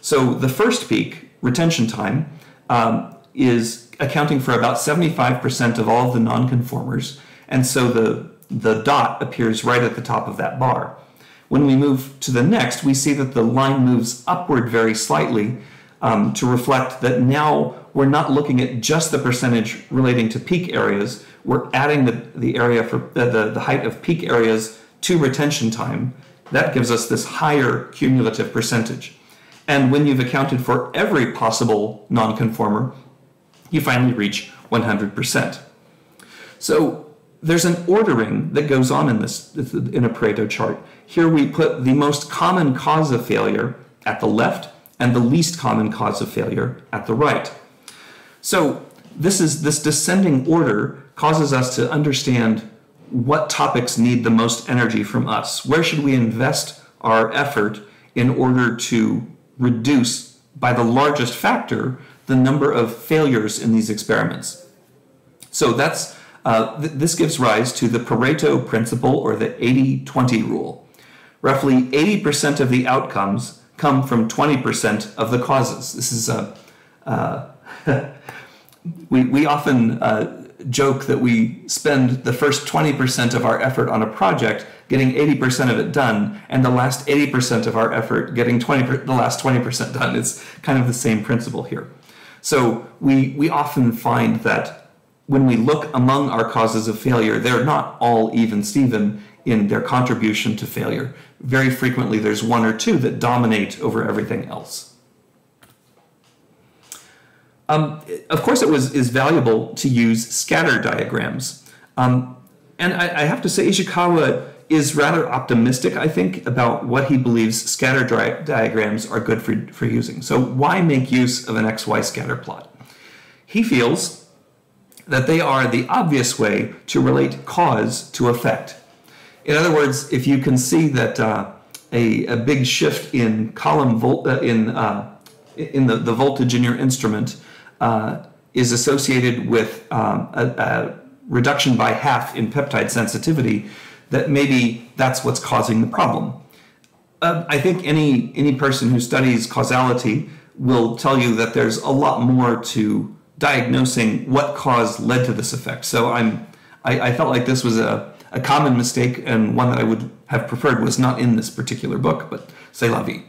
So the first peak, retention time, um, is accounting for about 75% of all of the nonconformers, and so the, the dot appears right at the top of that bar. When we move to the next, we see that the line moves upward very slightly um, to reflect that now we're not looking at just the percentage relating to peak areas, we're adding the, the area for uh, the, the height of peak areas to retention time. That gives us this higher cumulative percentage. And when you've accounted for every possible nonconformer, you finally reach 100%. So there's an ordering that goes on in this in a Pareto chart. Here we put the most common cause of failure at the left and the least common cause of failure at the right. So this is this descending order causes us to understand what topics need the most energy from us. Where should we invest our effort in order to reduce by the largest factor the number of failures in these experiments. So that's uh, th- this gives rise to the Pareto principle or the 80-20 rule. Roughly 80% of the outcomes come from 20% of the causes. This is a uh, we, we often uh, joke that we spend the first 20% of our effort on a project getting 80% of it done, and the last 80% of our effort getting 20 the last 20% done. It's kind of the same principle here. So we we often find that when we look among our causes of failure, they're not all even Steven in their contribution to failure. Very frequently, there's one or two that dominate over everything else. Um, of course, it was is valuable to use scatter diagrams, um, and I, I, have to say Ishikawa is rather optimistic. I think about what he believes scatter di- diagrams are good for for using. So why make use of an XY scatter plot? He feels that they are the obvious way to relate cause to effect. In other words, if you can see that uh, a, a big shift in column volt uh, in uh, in the, the voltage in your instrument uh, is associated with um, a, a, reduction by half in peptide sensitivity, that maybe that's what's causing the problem. Uh, I think any any person who studies causality will tell you that there's a lot more to diagnosing what cause led to this effect. So I'm I, I felt like this was a, a common mistake and one that I would have preferred was not in this particular book, but c'est la vie.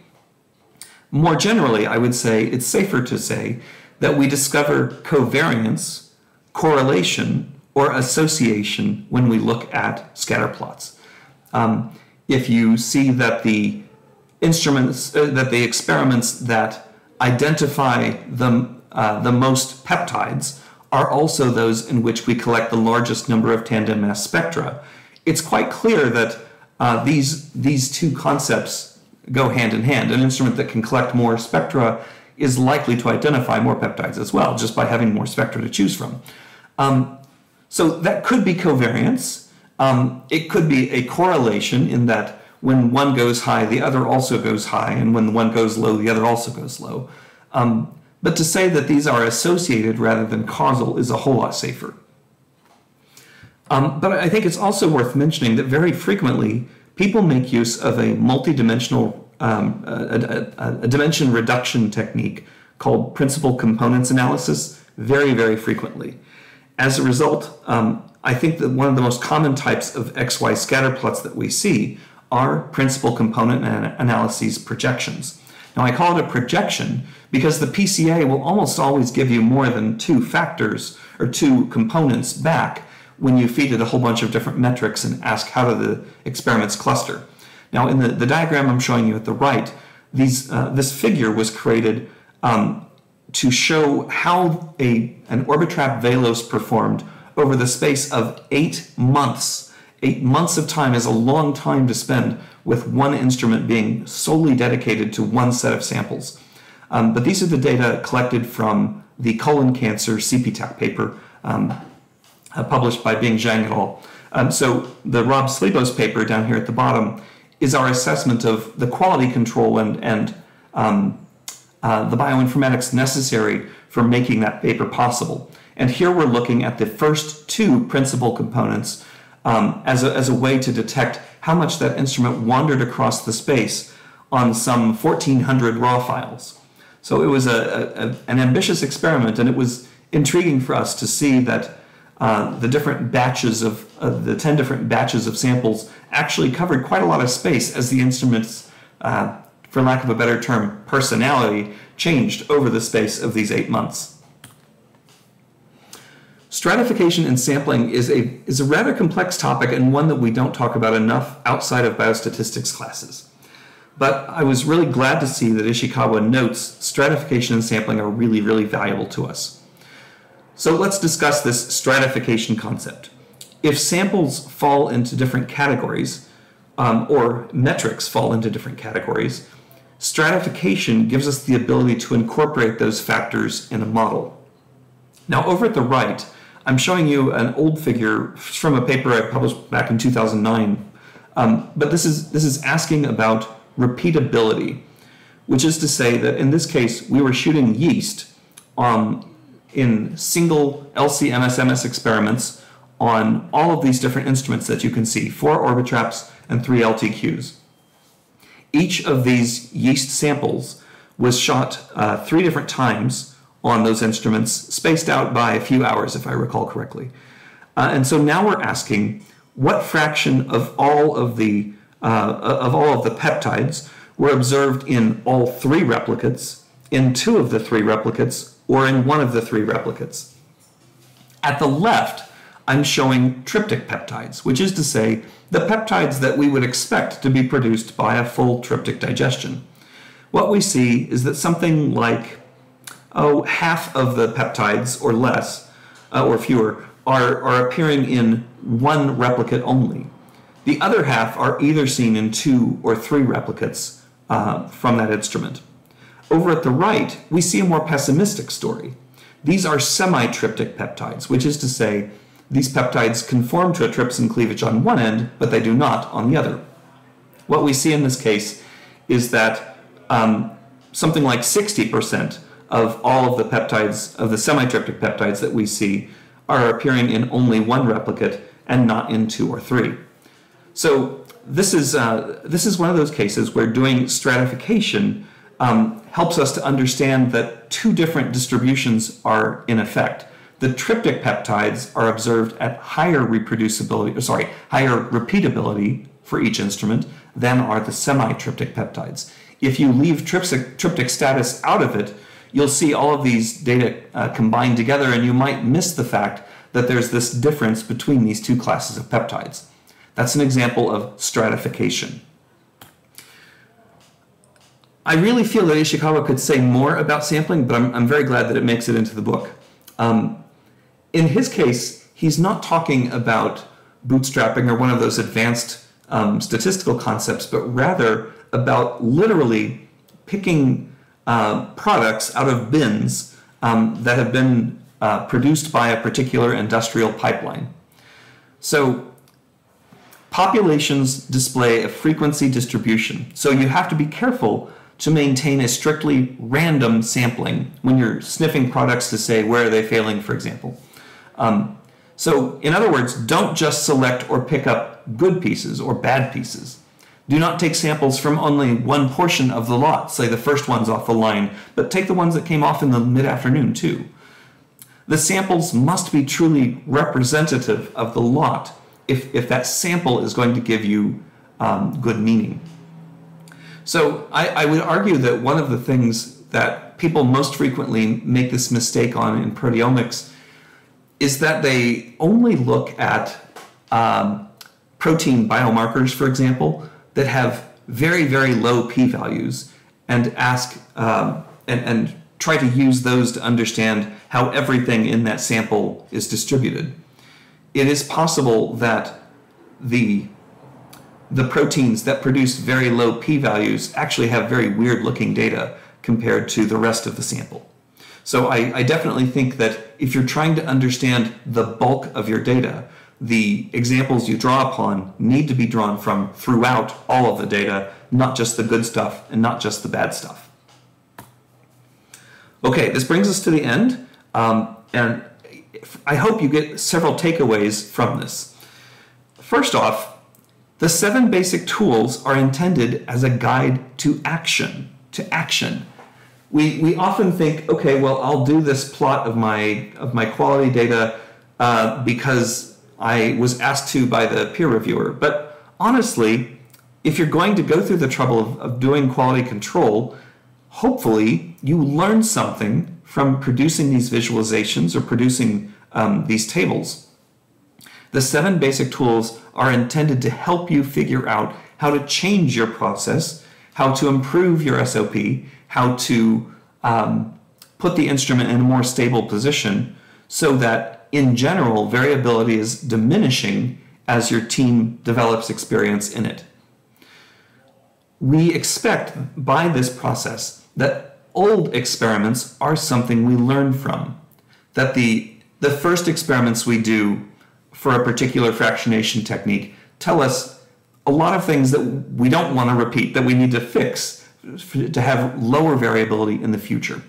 More generally, I would say it's safer to say that we discover covariance, correlation, or association when we look at scatter plots. Um, if you see that the instruments, uh, that the experiments that identify the, uh, the most peptides are also those in which we collect the largest number of tandem mass spectra, it's quite clear that uh, these, these two concepts go hand in hand. An instrument that can collect more spectra is likely to identify more peptides as well, just by having more spectra to choose from. Um, so that could be covariance. Um, it could be a correlation in that when one goes high, the other also goes high, and when one goes low, the other also goes low. Um, but to say that these are associated rather than causal is a whole lot safer. Um, but I think it's also worth mentioning that very frequently people make use of a multidimensional um, a, a, a, dimension reduction technique called principal components analysis very, very frequently. As a result, um, I think that one of the most common types of XY scatter plots that we see are principal component analyses projections. Now, I call it a projection because the PCA will almost always give you more than two factors or two components back when you feed it a whole bunch of different metrics and ask how do the experiments cluster. Now, in the, the diagram I'm showing you at the right, these, uh, this figure was created um, to show how a, an Orbitrap Velos performed over the space of eight months. Eight months of time is a long time to spend with one instrument being solely dedicated to one set of samples. Um, but these are the data collected from the colon cancer CPTAC paper um, uh, published by Bing Zhang et al. Um, so the Rob Slebos paper down here at the bottom is our assessment of the quality control and, and um, uh, the bioinformatics necessary for making that paper possible. And here we're looking at the first two principal components um, as, a, as a way to detect how much that instrument wandered across the space on some 1,400 raw files. So it was a, a, an ambitious experiment, and it was intriguing for us to see that uh, the different batches of uh, the 10 different batches of samples actually covered quite a lot of space as the instruments, uh, for lack of a better term, personality changed over the space of these eight months. Stratification and sampling is a, is a rather complex topic and one that we don't talk about enough outside of biostatistics classes. But I was really glad to see that Ishikawa notes stratification and sampling are really, really valuable to us. So let's discuss this stratification concept. If samples fall into different categories, um, or metrics fall into different categories, stratification gives us the ability to incorporate those factors in a model. Now, over at the right, I'm showing you an old figure from a paper I published back in 2009. Um, but this is, this is asking about repeatability, which is to say that in this case, we were shooting yeast um, in single LC-MS-MS experiments on all of these different instruments that you can see, four Orbitraps and three LTQs. Each of these yeast samples was shot uh, three different times on those instruments, spaced out by a few hours, if I recall correctly. Uh, and so now we're asking what fraction of all of the uh, of all of the peptides were observed in all three replicates, in two of the three replicates, or in one of the three replicates. At the left, I'm showing tryptic peptides, which is to say the peptides that we would expect to be produced by a full tryptic digestion. What we see is that something like oh, half of the peptides or less uh, or fewer are, are appearing in one replicate only. The other half are either seen in two or three replicates uh, from that instrument. Over at the right, we see a more pessimistic story. These are semi-tryptic peptides, which is to say, these peptides conform to a trypsin cleavage on one end, but they do not on the other. What we see in this case is that um, something like 60% of all of the peptides, of the semi-tryptic peptides that we see, are appearing in only one replicate and not in two or three. So this is, uh, this is one of those cases where doing stratification um, helps us to understand that two different distributions are in effect. The tryptic peptides are observed at higher reproducibility, or sorry, higher repeatability for each instrument than are the semi-tryptic peptides. If you leave tryptic, tryptic status out of it, you'll see all of these data uh, combined together and you might miss the fact that there's this difference between these two classes of peptides. That's an example of stratification. I really feel that Ishikawa could say more about sampling, but I'm, I'm very glad that it makes it into the book. Um, in his case, he's not talking about bootstrapping or one of those advanced um, statistical concepts, but rather about literally picking uh, products out of bins um, that have been uh, produced by a particular industrial pipeline. So populations display a frequency distribution. So you have to be careful to maintain a strictly random sampling when you're sniffing products to say where are they failing, for example. Um, so in other words, don't just select or pick up good pieces or bad pieces. Do not take samples from only one portion of the lot, say the first ones off the line, but take the ones that came off in the mid-afternoon too. The samples must be truly representative of the lot if, if that sample is going to give you um, good meaning. So I, I would argue that one of the things that people most frequently make this mistake on in proteomics is that they only look at um, protein biomarkers, for example, that have very, very low p-values and ask um, and, and try to use those to understand how everything in that sample is distributed. It is possible that the the proteins that produce very low p-values actually have very weird looking data compared to the rest of the sample. So I, I, definitely think that if you're trying to understand the bulk of your data, the examples you draw upon need to be drawn from throughout all of the data, not just the good stuff and not just the bad stuff. Okay, this brings us to the end, um, and I hope you get several takeaways from this. First off, the seven basic tools are intended as a guide to action, to action. We, we often think, okay, well, I'll do this plot of my, of my quality data uh, because I was asked to by the peer reviewer. But honestly, if you're going to go through the trouble of, of doing quality control, hopefully you learn something from producing these visualizations or producing um, these tables. The seven basic tools are intended to help you figure out how to change your process, how to improve your SOP, how to um, put the instrument in a more stable position so that in general, variability is diminishing as your team develops experience in it. We expect by this process that old experiments are something we learn from, that the, the first experiments we do for a particular fractionation technique tell us a lot of things that we don't want to repeat, that we need to fix to have lower variability in the future.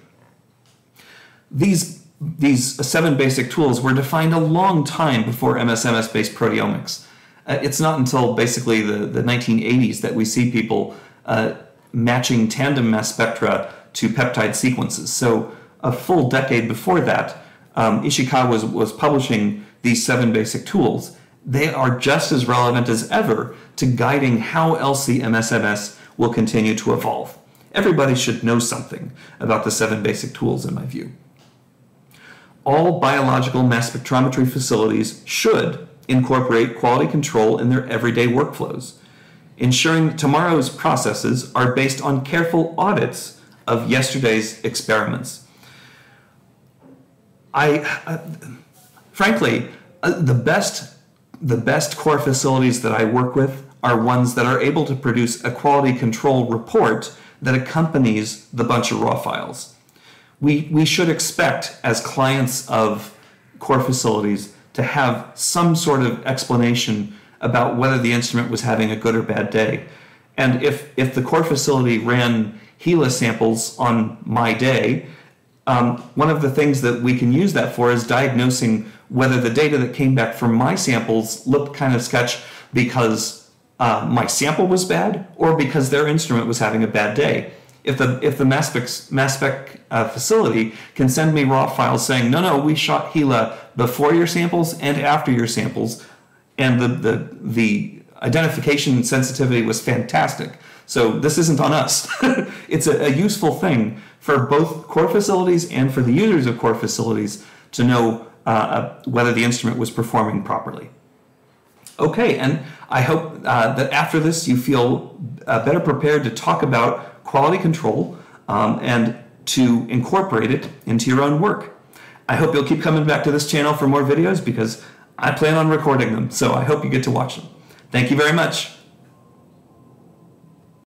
These, these seven basic tools were defined a long time before MSMS-based proteomics. Uh, it's not until basically the, the 1980s that we see people uh, matching tandem mass spectra to peptide sequences. So a full decade before that, um, Ishikawa was, was publishing these seven basic tools. They are just as relevant as ever to guiding how LC-MSMS will continue to evolve. Everybody should know something about the seven basic tools in my view. All biological mass spectrometry facilities should incorporate quality control in their everyday workflows, ensuring tomorrow's processes are based on careful audits of yesterday's experiments. I, uh, frankly, uh, the best the best core facilities that I work with are ones that are able to produce a quality control report that accompanies the bunch of raw files. We, we should expect, as clients of core facilities, to have some sort of explanation about whether the instrument was having a good or bad day. And if, if the core facility ran HeLa samples on my day, um, one of the things that we can use that for is diagnosing whether the data that came back from my samples looked kind of sketch because uh, my sample was bad or because their instrument was having a bad day. If the if the mass spec, mass spec uh, facility can send me raw files saying no no we shot HeLa before your samples and after your samples, and the the the identification sensitivity was fantastic. So this isn't on us. it's a, a, useful thing for both core facilities and for the users of core facilities to know uh, whether the instrument was performing properly. Okay, and I hope uh, that after this you feel uh, better prepared to talk about quality control um, and to incorporate it into your own work. I hope you'll keep coming back to this channel for more videos because I plan on recording them, so I hope you get to watch them. Thank you very much.